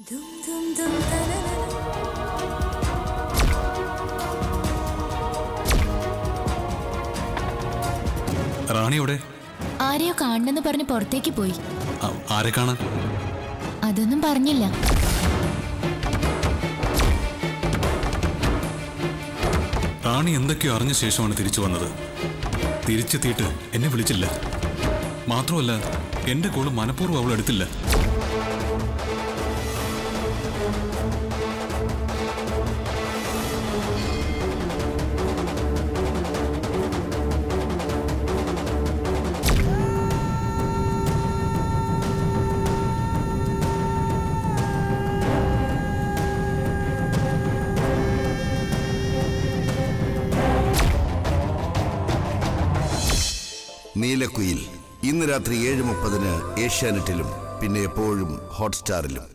റാണി എവിടെ? ആരെയോ കാണണെന്ന് പറഞ്ഞ് പുറത്തേക്ക് പോയി. ആരെ കാണാൻ? അതൊന്നും പറഞ്ഞില്ല. റാണി എന്തൊക്കെയോ അറിഞ്ഞ ശേഷമാണ് തിരിച്ചു വന്നത്. തിരിച്ചെത്തിയിട്ട് എന്നെ വിളിച്ചില്ല. മാത്രമല്ല എന്റെ കോൾ മനഃപൂർവം അവൾ എടുത്തില്ല. നീലക്കുയിൽ ഇന്ന് രാത്രി ഏഴ് മുപ്പതിന് ഏഷ്യാനെറ്റിലും പിന്നെ എപ്പോഴും ഹോട്ട്സ്റ്റാറിലും.